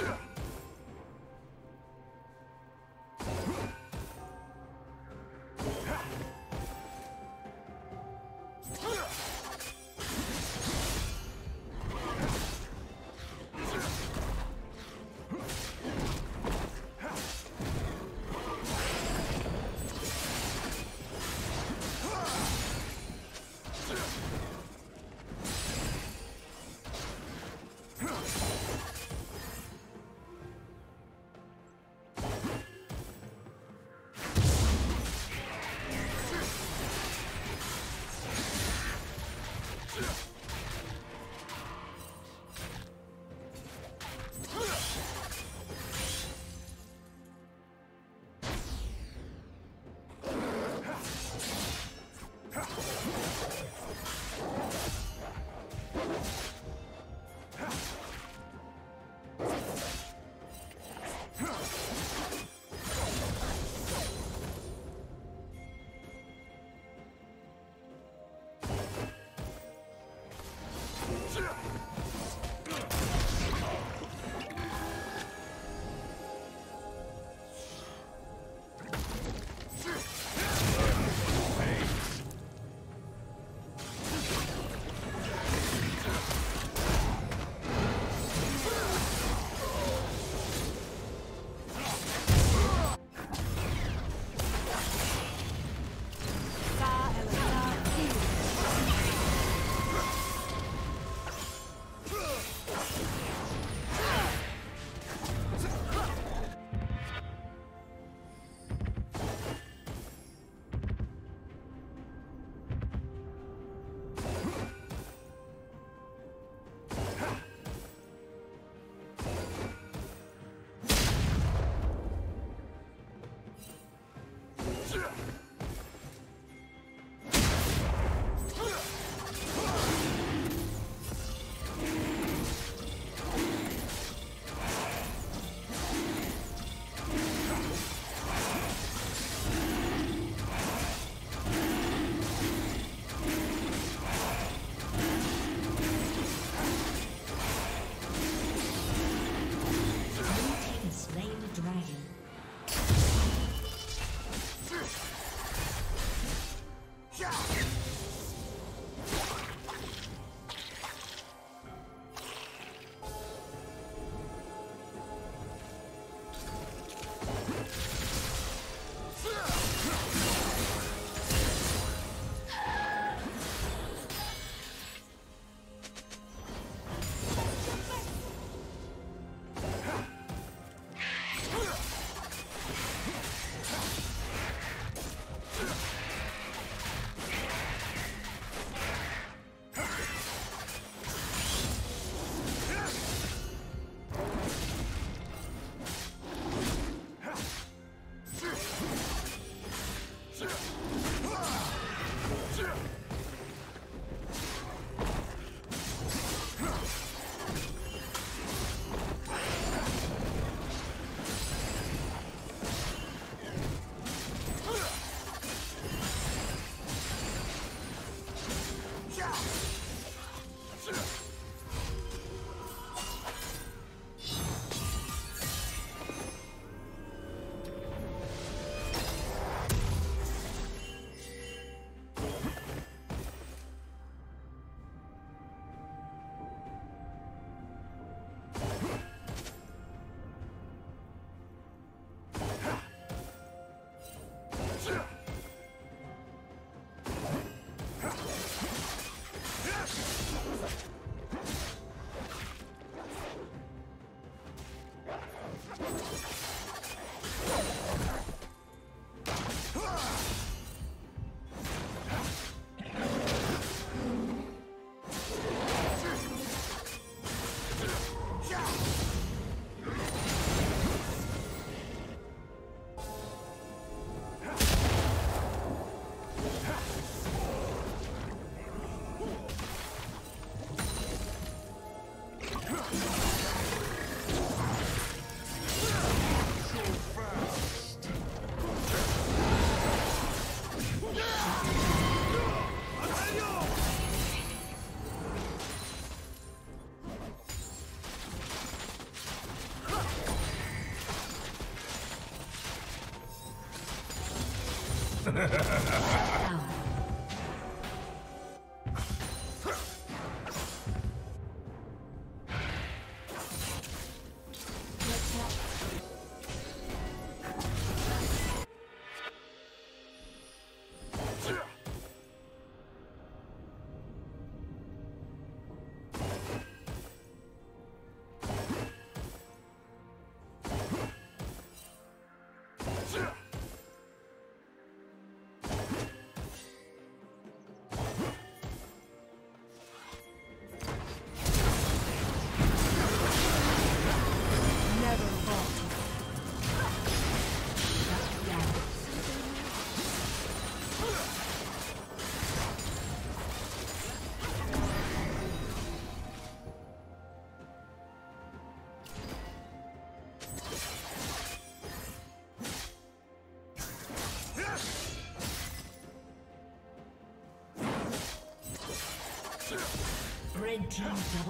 Yeah. Down. Never falter. Shut down. Red team double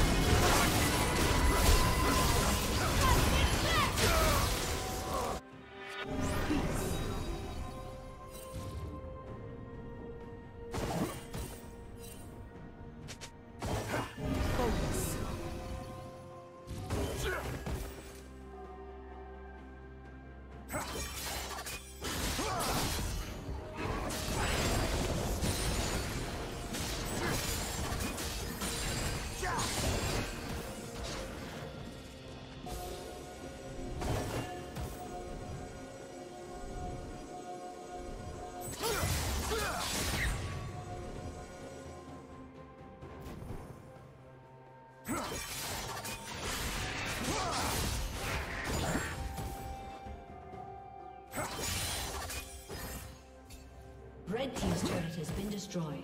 Destroyed.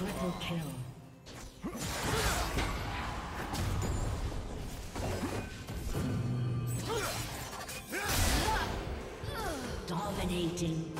Triple kill. Dominating.